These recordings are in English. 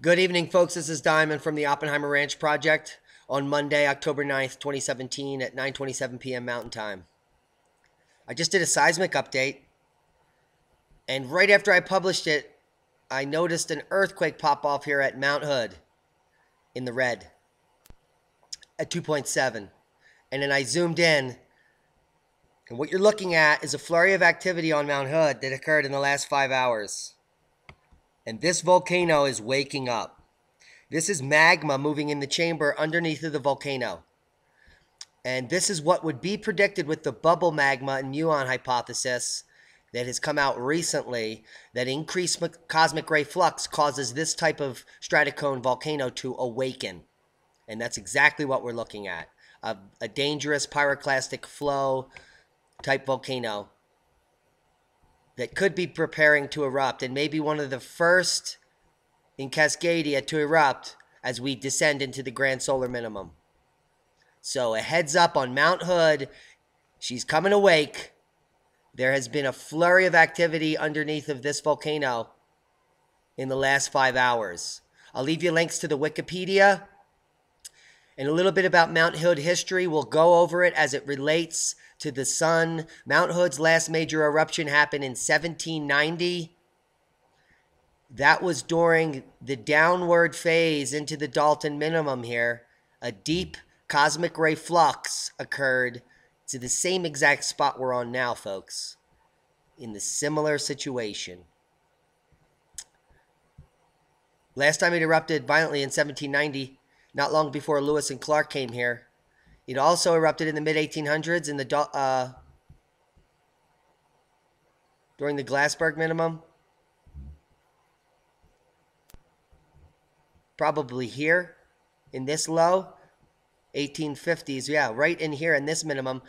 Good evening, folks. This is Diamond from the Oppenheimer Ranch Project on Monday, October 9th, 2017 at 9:27 p.m. Mountain Time. I just did a seismic update, and right after I published it, I noticed an earthquake pop off here at Mount Hood in the red at 2.7. And then I zoomed in, and what you're looking at is a flurry of activity on Mount Hood that occurred in the last five hours. And this volcano is waking up. This is magma moving in the chamber underneath of the volcano. And this is what would be predicted with the bubble magma and muon hypothesis that has come out recently that increased cosmic ray flux causes this type of stratocone volcano to awaken. And that's exactly what we're looking at a, a dangerous pyroclastic flow type volcano that could be preparing to erupt and maybe one of the first in Cascadia to erupt as we descend into the grand solar minimum. So a heads up on Mount Hood. She's coming awake. There has been a flurry of activity underneath of this volcano in the last five hours. I'll leave you links to the Wikipedia and a little bit about Mount Hood history. We'll go over it as it relates to the sun. Mount Hood's last major eruption happened in 1790. That was during the downward phase into the Dalton minimum here. A deep cosmic ray flux occurred to the same exact spot we're on now, folks, in the similar situation. Last time it erupted violently in 1790 not long before Lewis and Clark came here. It also erupted in the mid 1800s in the uh, during the Gleissberg minimum. Probably here in this low 1850s. Yeah, right in here in this minimum.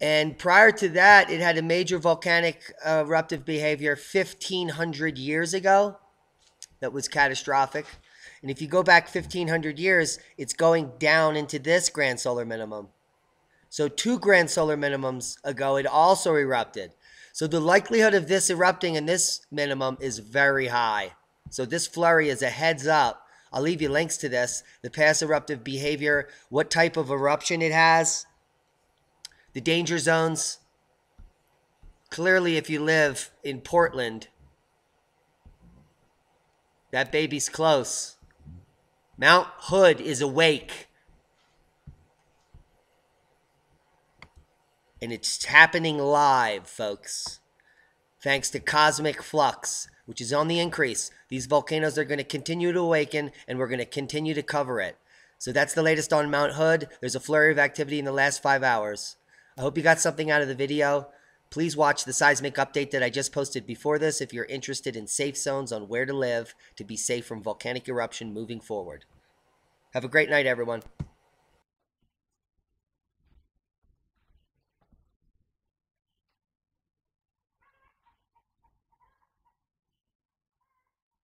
And prior to that, it had a major volcanic eruptive behavior 1500 years ago that was catastrophic. And if you go back 1500 years, it's going down into this grand solar minimum. So, two grand solar minimums ago, it also erupted. So, the likelihood of this erupting in this minimum is very high. So, this flurry is a heads up. I'll leave you links to this the past eruptive behavior, what type of eruption it has, the danger zones. Clearly, if you live in Portland, that baby's close. Mount Hood is awake. And it's happening live, folks. Thanks to cosmic flux, which is on the increase. These volcanoes are going to continue to awaken, and we're going to continue to cover it. So that's the latest on Mount Hood. There's a flurry of activity in the last five hours. I hope you got something out of the video. Please watch the seismic update that I just posted before this if you're interested in safe zones on where to live to be safe from volcanic eruption moving forward. Have a great night, everyone.